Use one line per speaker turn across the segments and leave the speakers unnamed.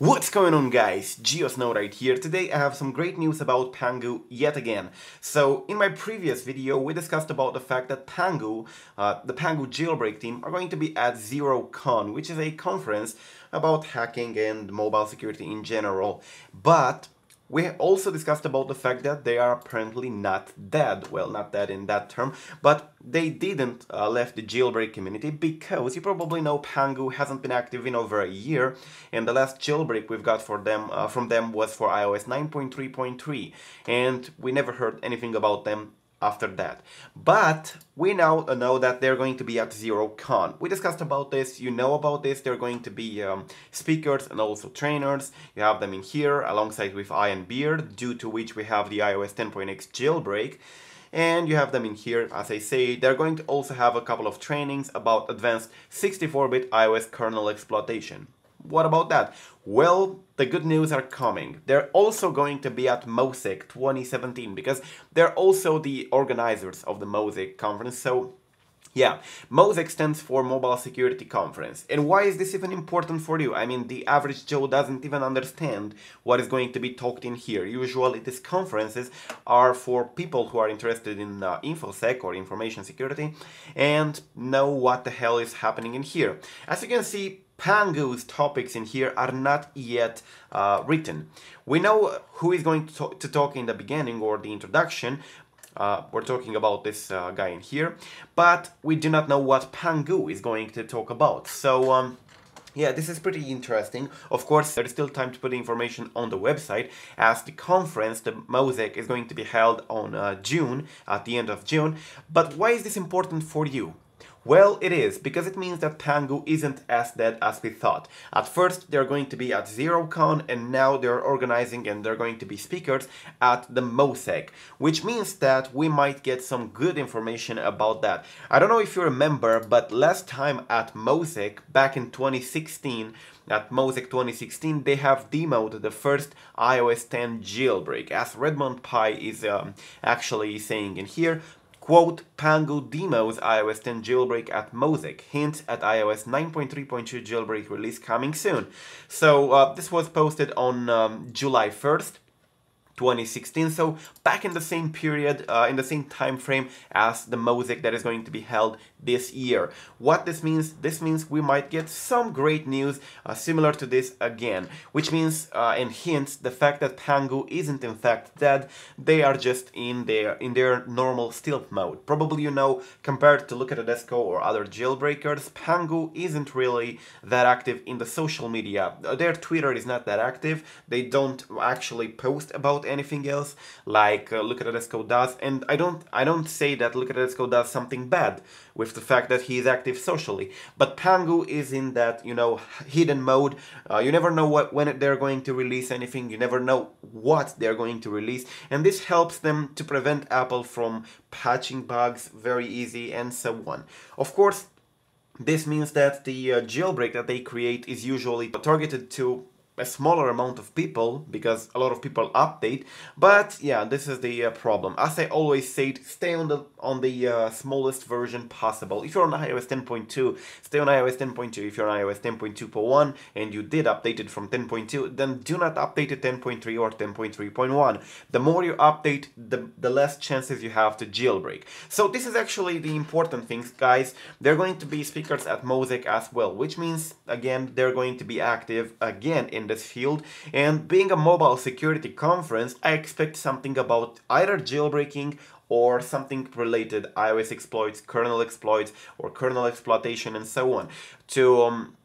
What's going on guys, GeoSnow right here. Today I have some great news about Pangu yet again. So in my previous video we discussed about the fact that Pangu, uh, the Pangu jailbreak team are going to be at ZeroCon, which is a conference about hacking and mobile security in general. But we also discussed about the fact that they are apparently not dead. Well, not dead in that term, but they didn't uh, left the jailbreak community because you probably know Pangu hasn't been active in over a year, and the last jailbreak we've got for them uh, from them was for iOS 9.3.3, and we never heard anything about them after that. But we now know that they're going to be at ZeroCon. We discussed about this, you know about this, they're going to be um, speakers and also trainers. You have them in here alongside with Ian Beer, due to which we have the iOS 10.x jailbreak. And you have them in here, as I say, they're going to also have a couple of trainings about advanced 64-bit iOS kernel exploitation. What about that? Well, the good news are coming. They're also going to be at MOSEC 2017 because they're also the organizers of the MOSEC conference. So yeah, MOSEC stands for Mobile Security Conference. And why is this even important for you? I mean, the average Joe doesn't even understand what is going to be talked in here. Usually these conferences are for people who are interested in uh, InfoSec or information security and know what the hell is happening in here. As you can see, Pangu's topics in here are not yet uh, written. We know who is going to talk, to talk in the beginning or the introduction, uh, we're talking about this uh, guy in here, but we do not know what Pangu is going to talk about. So, um, yeah, this is pretty interesting. Of course, there is still time to put information on the website, as the conference, the MOSEC, is going to be held on uh, June, at the end of June. But why is this important for you? Well, it is, because it means that Pangu isn't as dead as we thought. At first, they're going to be at ZeroCon, and now they're organizing and they're going to be speakers at the MOSEC, which means that we might get some good information about that. I don't know if you remember, but last time at MOSEC, back in 2016, at MOSEC 2016, they have demoed the first iOS 10 jailbreak, as Redmond Pie is um, actually saying in here, Quote, Pangu demos iOS 10 jailbreak at MOSEC. Hint at iOS 9.3.2 jailbreak release coming soon. So uh, this was posted on um, July 1st. 2016 so back in the same period uh, in the same time frame as the MOSEC that is going to be held this year. What this means this means we might get some great news uh, similar to this again which means uh, and hints the fact that Pangu isn't in fact dead. They are just in their in their normal stealth mode. Probably you know compared to Luca Todesco or other jailbreakers Pangu isn't really that active in the social media. Their Twitter is not that active. They don't actually post about anything else like uh, Luca Todesco does and I don't I don't say that Luca Todesco does something bad with the fact that he is active socially but Pangu is in that you know hidden mode. Uh, you never know what when they're going to release anything. You never know what they're going to release and this helps them to prevent Apple from patching bugs very easy and so on. Of course this means that the uh, jailbreak that they create is usually targeted to a smaller amount of people because a lot of people update. But yeah this is the uh, problem. As I always say stay on the on the uh, smallest version possible. If you're on iOS 10.2 stay on iOS 10.2 if you're on iOS 10.2.1 and you did update it from 10.2 then do not update to 10.3 or 10.3.1 the more you update the, the less chances you have to jailbreak. So this is actually the important things guys. They're going to be speakers at MOSEC as well which means again they're going to be active again in this field and being a mobile security conference I expect something about either jailbreaking or something related iOS exploits, kernel exploits or kernel exploitation and so on to um,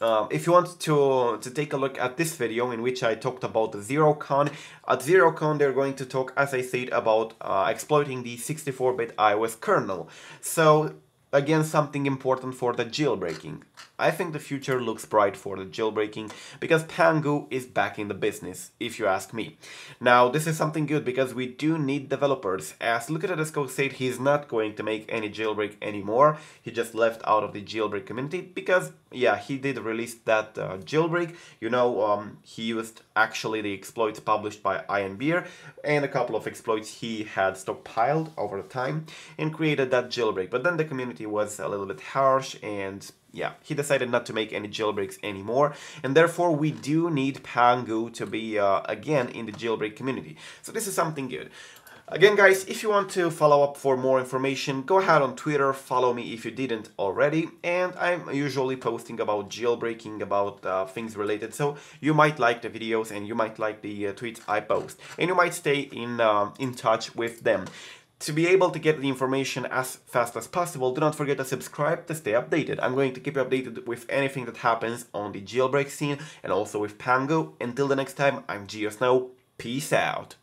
um, if you want to, to take a look at this video in which I talked about ZeroCon, at ZeroCon they're going to talk, as I said, about uh, exploiting the 64-bit iOS kernel. So Again, something important for the jailbreaking. I think the future looks bright for the jailbreaking because Pangu is back in the business, if you ask me. Now, this is something good because we do need developers. As look at Luca Todesco said, he's not going to make any jailbreak anymore. He just left out of the jailbreak community because, yeah, he did release that uh, jailbreak. You know, um, he used actually the exploits published by Ian Beer and a couple of exploits he had stockpiled over time and created that jailbreak. But then the community was a little bit harsh and yeah, he decided not to make any jailbreaks anymore, and therefore we do need Pangu to be uh, again in the jailbreak community. So this is something good. Again guys, if you want to follow up for more information, go ahead on Twitter, follow me if you didn't already, and I'm usually posting about jailbreaking, about uh, things related, so you might like the videos and you might like the uh, tweets I post, and you might stay in, uh, in touch with them. To be able to get the information as fast as possible, do not forget to subscribe to stay updated. I'm going to keep you updated with anything that happens on the jailbreak scene and also with Pangu. Until the next time, I'm Geo GeoSnow. Peace out.